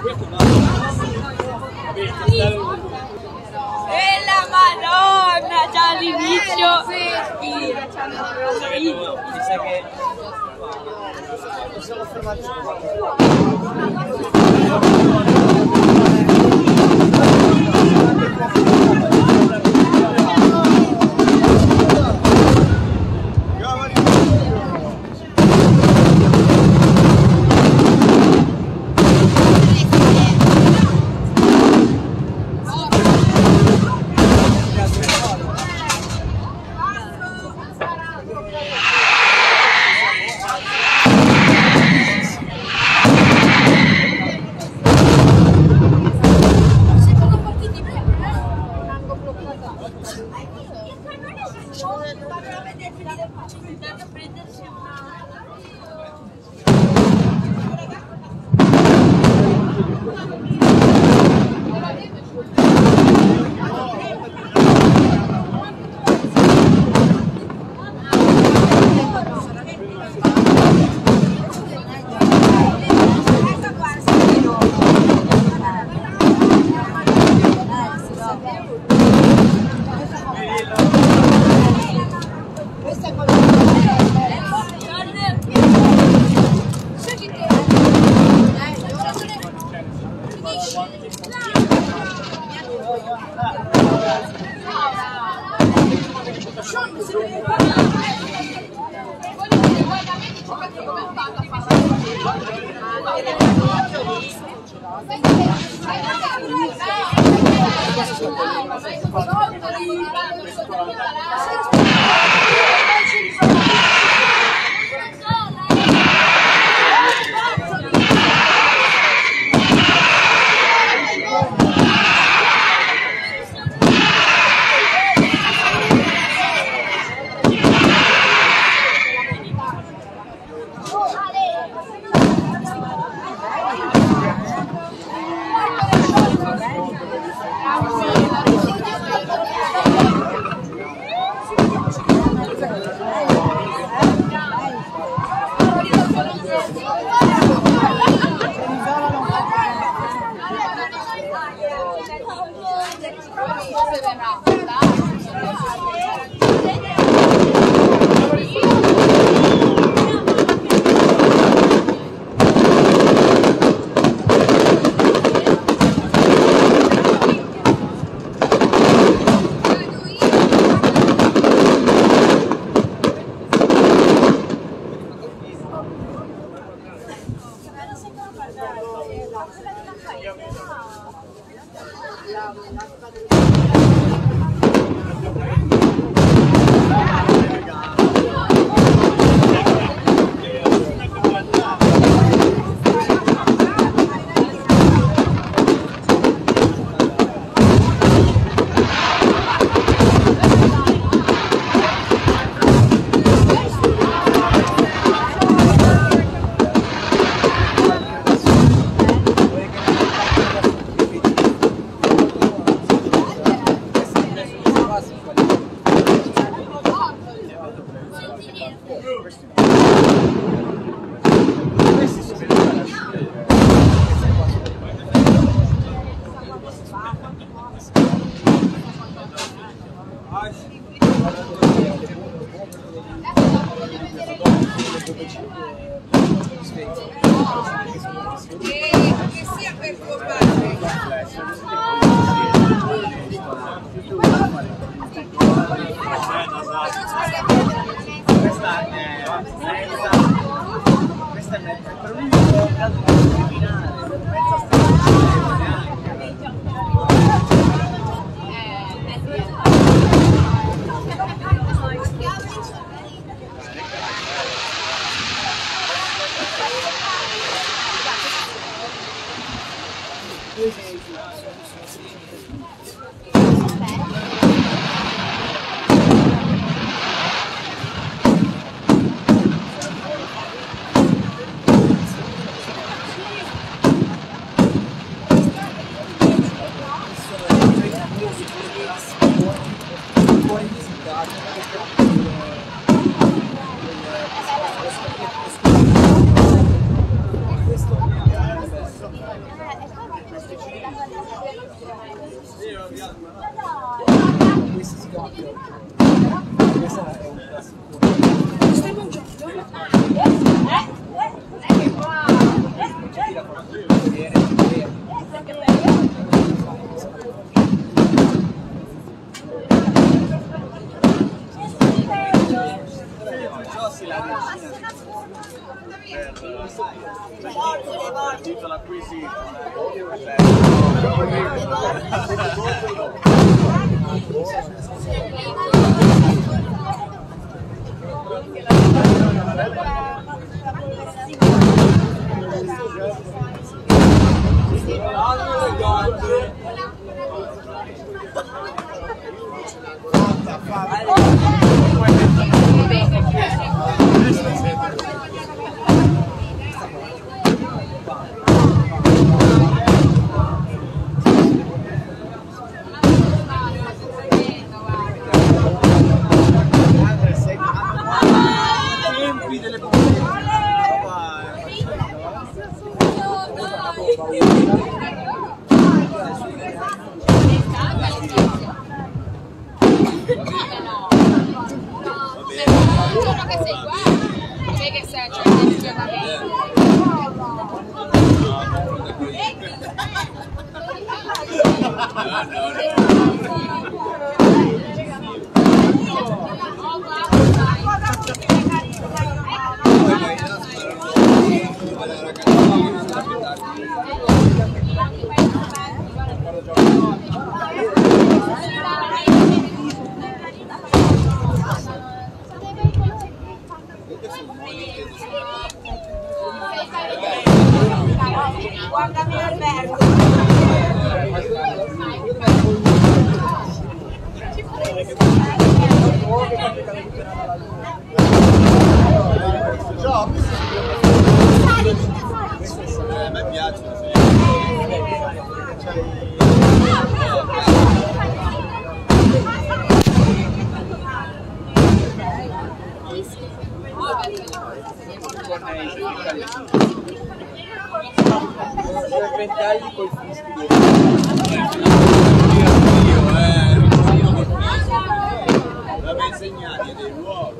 E la madonna, già all'inizio. Che ve defilede Türklerde Fred'leri şey Grazie. Gracias。Questo si cambia. Questa è la classica. Per titolo acquisito. tempi que sí. Guardami Alberto. a me piacciono. La mia insegnata del ruolo.